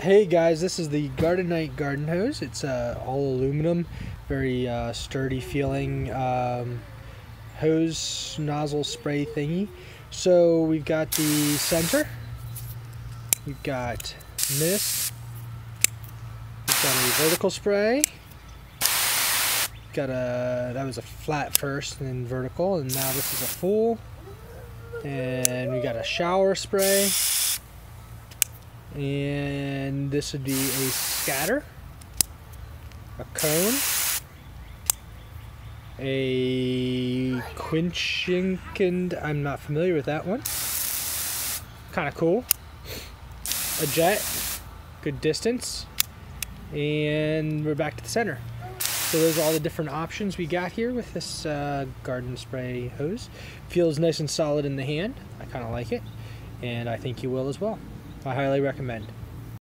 Hey guys, this is the Gardenite garden hose. It's uh, all aluminum, very uh, sturdy feeling um, hose nozzle spray thingy. So we've got the center, we've got mist, we've got a vertical spray, got a that was a flat first and then vertical, and now this is a full, and we got a shower spray and this would be a scatter, a cone, a quinching, I'm not familiar with that one. Kind of cool. A jet, good distance, and we're back to the center. So those are all the different options we got here with this uh, garden spray hose. Feels nice and solid in the hand. I kind of like it, and I think you will as well. I highly recommend.